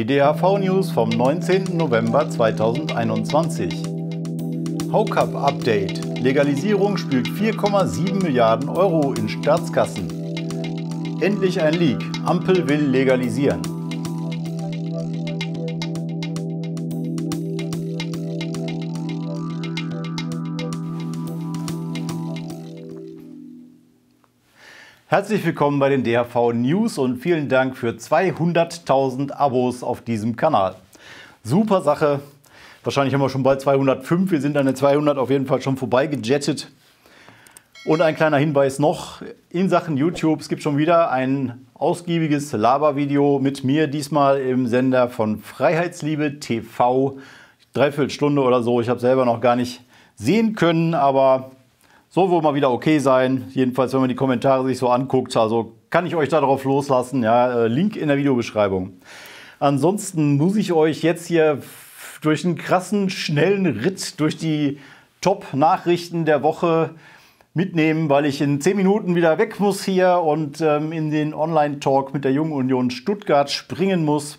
Die DHV-News vom 19. November 2021. Haucup Update. Legalisierung spült 4,7 Milliarden Euro in Staatskassen. Endlich ein Leak. Ampel will legalisieren. Herzlich willkommen bei den DHV News und vielen Dank für 200.000 Abos auf diesem Kanal. Super Sache. Wahrscheinlich haben wir schon bald 205. Wir sind an den 200 auf jeden Fall schon vorbei gejettet. Und ein kleiner Hinweis noch in Sachen YouTube. Es gibt schon wieder ein ausgiebiges Labervideo mit mir, diesmal im Sender von Freiheitsliebe TV. Dreiviertel Stunde oder so. Ich habe selber noch gar nicht sehen können, aber soll wohl mal wieder okay sein. Jedenfalls, wenn man die Kommentare sich so anguckt. Also kann ich euch darauf loslassen. Ja, äh, Link in der Videobeschreibung. Ansonsten muss ich euch jetzt hier durch einen krassen, schnellen Ritt durch die Top-Nachrichten der Woche mitnehmen, weil ich in zehn Minuten wieder weg muss hier und ähm, in den Online-Talk mit der Jungen Union Stuttgart springen muss.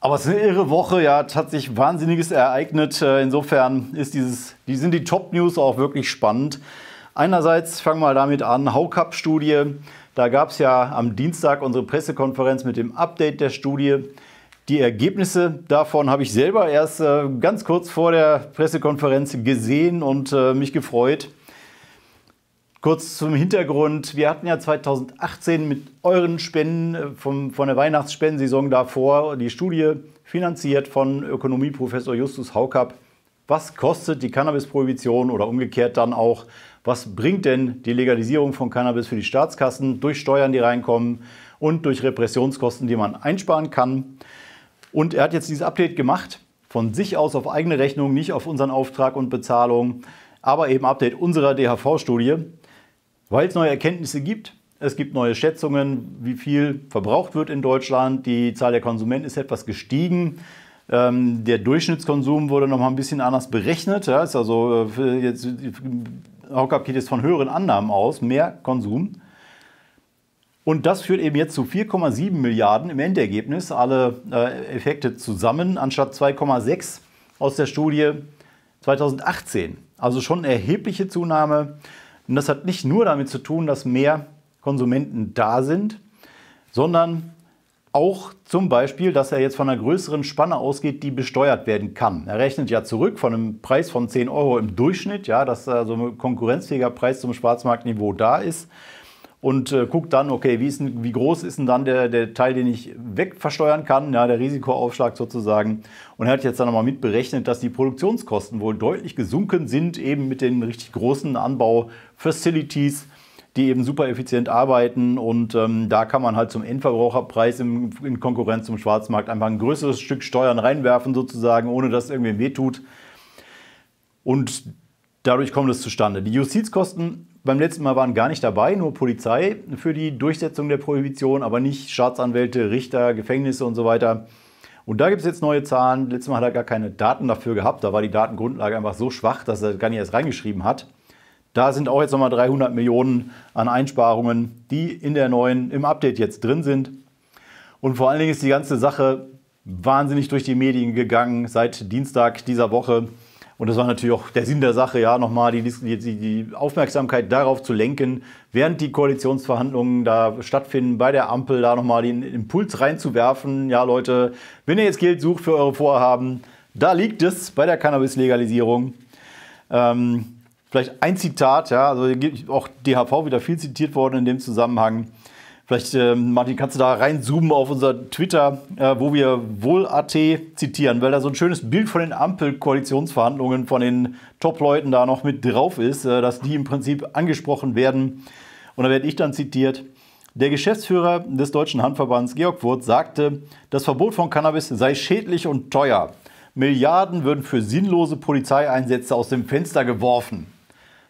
Aber es ist eine irre Woche, ja, es hat sich Wahnsinniges ereignet. Äh, insofern ist dieses, die sind die Top-News auch wirklich spannend. Einerseits fangen wir damit an, Haucup-Studie. Da gab es ja am Dienstag unsere Pressekonferenz mit dem Update der Studie. Die Ergebnisse davon habe ich selber erst äh, ganz kurz vor der Pressekonferenz gesehen und äh, mich gefreut. Kurz zum Hintergrund. Wir hatten ja 2018 mit euren Spenden äh, vom, von der Weihnachtsspendensaison davor die Studie finanziert von Ökonomieprofessor Justus Haukapp. Was kostet die Cannabis-Prohibition oder umgekehrt dann auch, was bringt denn die Legalisierung von Cannabis für die Staatskassen durch Steuern, die reinkommen und durch Repressionskosten, die man einsparen kann? Und er hat jetzt dieses Update gemacht, von sich aus auf eigene Rechnung, nicht auf unseren Auftrag und Bezahlung, aber eben Update unserer DHV-Studie. Weil es neue Erkenntnisse gibt. Es gibt neue Schätzungen, wie viel verbraucht wird in Deutschland. Die Zahl der Konsumenten ist etwas gestiegen. Ähm, der Durchschnittskonsum wurde noch mal ein bisschen anders berechnet. Ja, ist also äh, jetzt Haukapp geht jetzt von höheren Annahmen aus, mehr Konsum. Und das führt eben jetzt zu 4,7 Milliarden im Endergebnis, alle äh, Effekte zusammen, anstatt 2,6 aus der Studie 2018. Also schon eine erhebliche Zunahme. Und das hat nicht nur damit zu tun, dass mehr Konsumenten da sind, sondern auch zum Beispiel, dass er jetzt von einer größeren Spanne ausgeht, die besteuert werden kann. Er rechnet ja zurück von einem Preis von 10 Euro im Durchschnitt, ja, dass so also ein konkurrenzfähiger Preis zum Schwarzmarktniveau da ist und äh, guckt dann, okay, wie, ist, wie, groß ist denn dann der, der, Teil, den ich wegversteuern kann, ja, der Risikoaufschlag sozusagen. Und er hat jetzt dann nochmal mitberechnet, dass die Produktionskosten wohl deutlich gesunken sind, eben mit den richtig großen Anbau-Facilities, die eben super effizient arbeiten. Und ähm, da kann man halt zum Endverbraucherpreis im, in Konkurrenz zum Schwarzmarkt einfach ein größeres Stück Steuern reinwerfen, sozusagen, ohne dass es irgendwie wehtut. Und dadurch kommt es zustande. Die Justizkosten beim letzten Mal waren gar nicht dabei, nur Polizei für die Durchsetzung der Prohibition, aber nicht Staatsanwälte, Richter, Gefängnisse und so weiter. Und da gibt es jetzt neue Zahlen. Letztes Mal hat er gar keine Daten dafür gehabt. Da war die Datengrundlage einfach so schwach, dass er gar nicht erst reingeschrieben hat. Da sind auch jetzt nochmal 300 Millionen an Einsparungen, die in der neuen, im Update jetzt drin sind. Und vor allen Dingen ist die ganze Sache wahnsinnig durch die Medien gegangen seit Dienstag dieser Woche. Und das war natürlich auch der Sinn der Sache, ja, nochmal die, die, die Aufmerksamkeit darauf zu lenken, während die Koalitionsverhandlungen da stattfinden, bei der Ampel da nochmal den Impuls reinzuwerfen. Ja, Leute, wenn ihr jetzt Geld sucht für eure Vorhaben, da liegt es bei der Cannabis-Legalisierung. Ähm, vielleicht ein Zitat, ja, also auch DHV wieder viel zitiert worden in dem Zusammenhang. Vielleicht, äh, Martin, kannst du da reinzoomen auf unser Twitter, äh, wo wir wohl AT zitieren, weil da so ein schönes Bild von den Ampel-Koalitionsverhandlungen von den Top-Leuten da noch mit drauf ist, äh, dass die im Prinzip angesprochen werden. Und da werde ich dann zitiert. Der Geschäftsführer des Deutschen Handverbands, Georg Wurth, sagte, das Verbot von Cannabis sei schädlich und teuer. Milliarden würden für sinnlose Polizeieinsätze aus dem Fenster geworfen.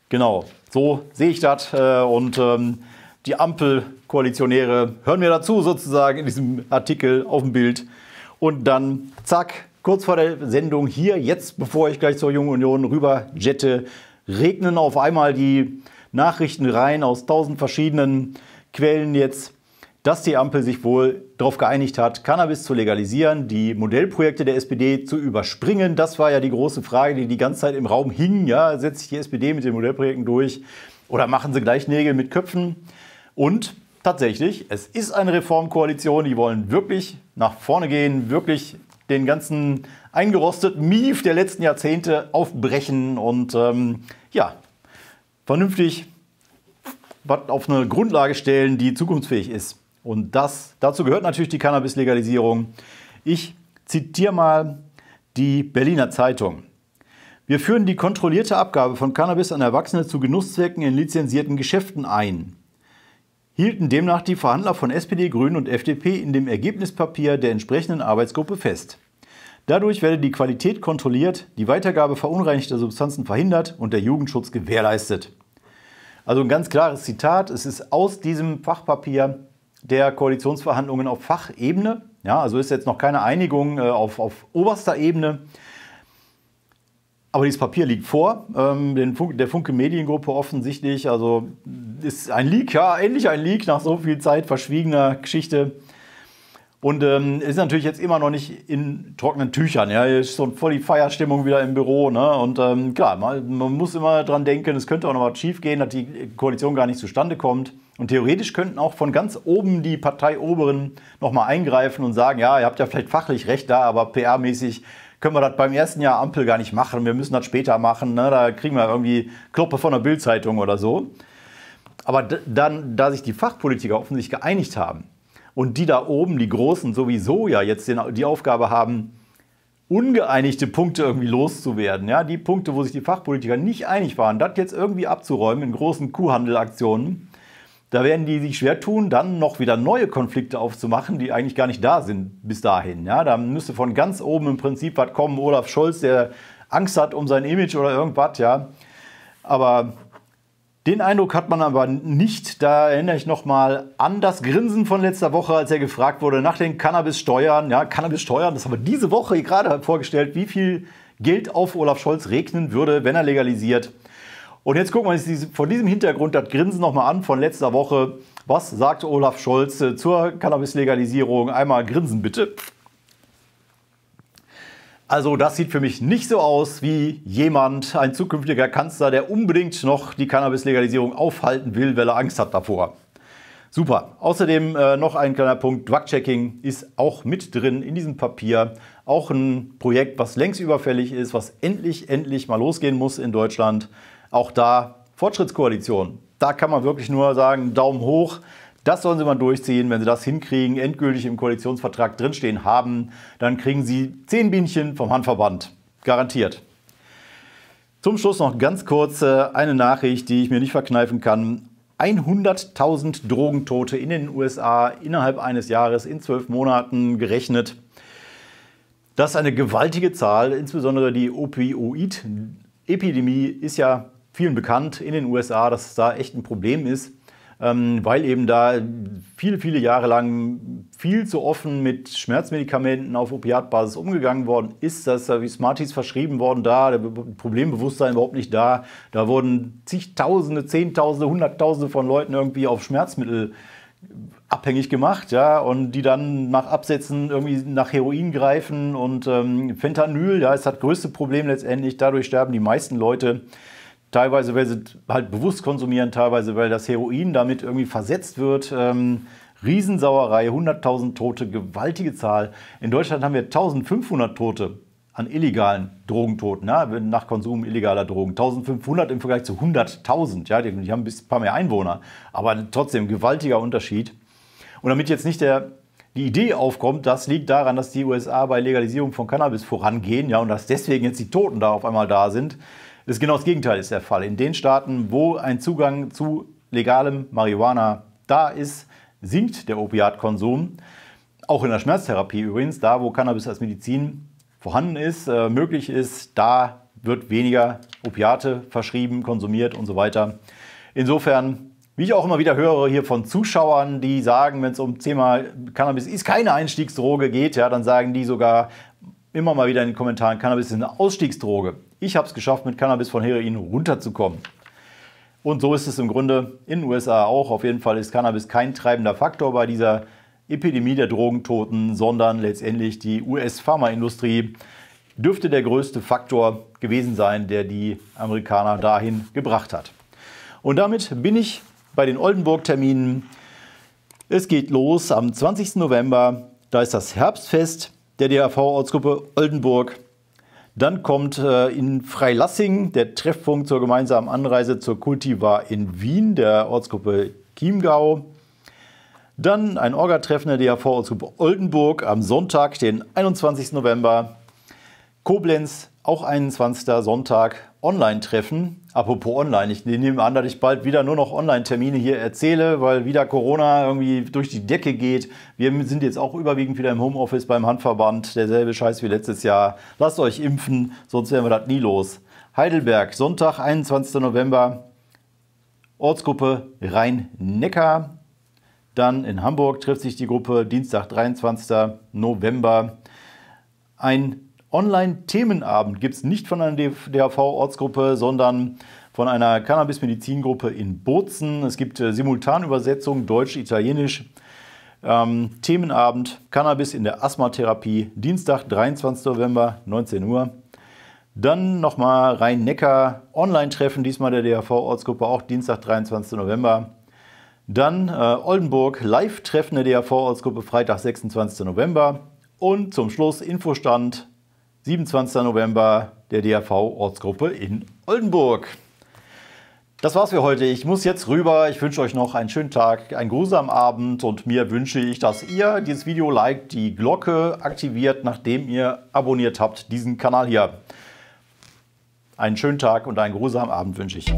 Genau, so sehe ich das. Äh, und ähm, die Ampelkoalitionäre hören mir dazu sozusagen in diesem Artikel auf dem Bild. Und dann, zack, kurz vor der Sendung hier, jetzt, bevor ich gleich zur Jungen Union rüber jette, regnen auf einmal die Nachrichten rein aus tausend verschiedenen Quellen jetzt. dass die Ampel sich wohl darauf geeinigt hat, Cannabis zu legalisieren, die Modellprojekte der SPD zu überspringen. Das war ja die große Frage, die die ganze Zeit im Raum hing. Ja, setzt sich die SPD mit den Modellprojekten durch oder machen sie gleich Nägel mit Köpfen? Und tatsächlich, es ist eine Reformkoalition, die wollen wirklich nach vorne gehen, wirklich den ganzen eingerosteten Mief der letzten Jahrzehnte aufbrechen und ähm, ja, vernünftig was auf eine Grundlage stellen, die zukunftsfähig ist. Und das, dazu gehört natürlich die Cannabis-Legalisierung. Ich zitiere mal die Berliner Zeitung. Wir führen die kontrollierte Abgabe von Cannabis an Erwachsene zu Genusszwecken in lizenzierten Geschäften ein. Hielten demnach die Verhandler von SPD, Grünen und FDP in dem Ergebnispapier der entsprechenden Arbeitsgruppe fest. Dadurch werde die Qualität kontrolliert, die Weitergabe verunreinigter Substanzen verhindert und der Jugendschutz gewährleistet. Also ein ganz klares Zitat. Es ist aus diesem Fachpapier der Koalitionsverhandlungen auf Fachebene. Ja, also ist jetzt noch keine Einigung äh, auf, auf oberster Ebene. Aber dieses Papier liegt vor, ähm, Funk, der Funke Mediengruppe offensichtlich. Also ist ein Leak, ja, endlich ein Leak nach so viel Zeit verschwiegener Geschichte. Und ähm, ist natürlich jetzt immer noch nicht in trockenen Tüchern. Ja, ist so voll die Feierstimmung wieder im Büro. Ne? Und ähm, klar, man, man, muss immer dran denken, es könnte auch noch was schief gehen, dass die Koalition gar nicht zustande kommt. Und theoretisch könnten auch von ganz oben die Parteioberen nochmal eingreifen und sagen, ja, ihr habt ja vielleicht fachlich recht da, aber PR-mäßig können wir das beim ersten Jahr Ampel gar nicht machen. Wir müssen das später machen. Ne? Da kriegen wir irgendwie Kloppe von der Bildzeitung oder so. Aber dann, da sich die Fachpolitiker offensichtlich geeinigt haben, und die da oben, die Großen, sowieso ja jetzt die Aufgabe haben, ungeeinigte Punkte irgendwie loszuwerden. Ja, die Punkte, wo sich die Fachpolitiker nicht einig waren, das jetzt irgendwie abzuräumen in großen Kuhhandelaktionen. Da werden die sich schwer tun, dann noch wieder neue Konflikte aufzumachen, die eigentlich gar nicht da sind bis dahin. Ja, da müsste von ganz oben im Prinzip was kommen. Olaf Scholz, der Angst hat um sein Image oder irgendwas. Ja, aber den Eindruck hat man aber nicht. Da erinnere ich nochmal an das Grinsen von letzter Woche, als er gefragt wurde nach den Cannabis-Steuern. Ja, Cannabis-Steuern, das haben wir diese Woche gerade vorgestellt, wie viel Geld auf Olaf Scholz regnen würde, wenn er legalisiert. Und jetzt gucken wir uns vor diesem Hintergrund das Grinsen nochmal an von letzter Woche. Was sagt Olaf Scholz äh, zur Cannabis-Legalisierung? Einmal grinsen bitte. Also das sieht für mich nicht so aus wie jemand, ein zukünftiger Kanzler, der unbedingt noch die Cannabis-Legalisierung aufhalten will, weil er Angst hat davor. Super. Außerdem äh, noch ein kleiner Punkt. Drug-Checking ist auch mit drin in diesem Papier. Auch ein Projekt, was längst überfällig ist, was endlich, endlich mal losgehen muss in Deutschland. Auch da Fortschrittskoalition. Da kann man wirklich nur sagen, Daumen hoch. Das sollen sie mal durchziehen. Wenn sie das hinkriegen, endgültig im Koalitionsvertrag drinstehen haben, dann kriegen sie zehn Bienchen vom Handverband. Garantiert. Zum Schluss noch ganz kurz äh, eine Nachricht, die ich mir nicht verkneifen kann. 100.000 Drogentote in den USA innerhalb eines Jahres in zwölf Monaten gerechnet. Das ist eine gewaltige Zahl. Insbesondere die Opioid-Epidemie ist ja vielen bekannt in den USA, dass es da echt ein Problem ist. Ähm, weil eben da viele, viele Jahre lang viel zu offen mit Schmerzmedikamenten auf Opiatbasis umgegangen worden ist. Das ist wie Smarties verschrieben worden da, der Problembewusstsein überhaupt nicht da. Da wurden zigtausende, zehntausende, hunderttausende von Leuten irgendwie auf Schmerzmittel abhängig gemacht, ja, und die dann nach Absätzen irgendwie nach Heroin greifen und ähm, Fentanyl, ja, ist das größte Problem letztendlich. Dadurch sterben die meisten Leute. Teilweise, weil sie halt bewusst konsumieren, teilweise, weil das Heroin damit irgendwie versetzt wird. Ähm, Riesensauerei, 100.000 Tote, gewaltige Zahl. In Deutschland haben wir 1500 Tote an illegalen Drogentoten, ja, nach Konsum illegaler Drogen. 1500 im Vergleich zu 100.000. Ja, die, die haben ein paar mehr Einwohner, aber trotzdem gewaltiger Unterschied. Und damit jetzt nicht der, die Idee aufkommt, das liegt daran, dass die USA bei Legalisierung von Cannabis vorangehen ja, und dass deswegen jetzt die Toten da auf einmal da sind. Das genau das Gegenteil ist der Fall. In den Staaten, wo ein Zugang zu legalem Marihuana da ist, sinkt der Opiatkonsum. Auch in der Schmerztherapie übrigens, da wo Cannabis als Medizin vorhanden ist, äh, möglich ist, da wird weniger Opiate verschrieben, konsumiert und so weiter. Insofern, wie ich auch immer wieder höre hier von Zuschauern, die sagen, wenn es um Thema Cannabis ist keine Einstiegsdroge geht, ja, dann sagen die sogar immer mal wieder in den Kommentaren, Cannabis ist eine Ausstiegsdroge. Ich habe es geschafft, mit Cannabis von Heroin runterzukommen. Und so ist es im Grunde in den USA auch. Auf jeden Fall ist Cannabis kein treibender Faktor bei dieser Epidemie der Drogentoten, sondern letztendlich die US-Pharmaindustrie dürfte der größte Faktor gewesen sein, der die Amerikaner dahin gebracht hat. Und damit bin ich bei den Oldenburg-Terminen. Es geht los am 20. November. Da ist das Herbstfest der DAV-Ortsgruppe Oldenburg. Dann kommt äh, in Freilassing der Treffpunkt zur gemeinsamen Anreise zur Kultivar in Wien der Ortsgruppe Chiemgau. Dann ein Orga-Treffen der DAV-Ortsgruppe Oldenburg am Sonntag, den 21. November. Koblenz, auch 21. Sonntag, Online-Treffen. Apropos Online, ich nehme an, dass ich bald wieder nur noch Online-Termine hier erzähle, weil wieder Corona irgendwie durch die Decke geht. Wir sind jetzt auch überwiegend wieder im Homeoffice beim Handverband. Derselbe Scheiß wie letztes Jahr. Lasst euch impfen, sonst werden wir das nie los. Heidelberg, Sonntag, 21. November, Ortsgruppe Rhein-Neckar. Dann in Hamburg trifft sich die Gruppe Dienstag, 23. November. Ein Online-Themenabend gibt es nicht von einer DHV-Ortsgruppe, sondern von einer Cannabis-Medizin-Gruppe in Bozen. Es gibt äh, Simultanübersetzung Deutsch-Italienisch. Ähm, Themenabend Cannabis in der Asthmatherapie, Dienstag, 23. November, 19 Uhr. Dann nochmal Rhein-Neckar Online-Treffen, diesmal der DHV-Ortsgruppe, auch Dienstag, 23. November. Dann äh, Oldenburg Live-Treffen der DHV-Ortsgruppe, Freitag, 26. November. Und zum Schluss Infostand 27. November der DRV-Ortsgruppe in Oldenburg. Das war's für heute. Ich muss jetzt rüber. Ich wünsche euch noch einen schönen Tag, einen grusamen Abend und mir wünsche ich, dass ihr dieses Video liked, die Glocke aktiviert, nachdem ihr abonniert habt, diesen Kanal hier. Einen schönen Tag und einen grusamen Abend wünsche ich.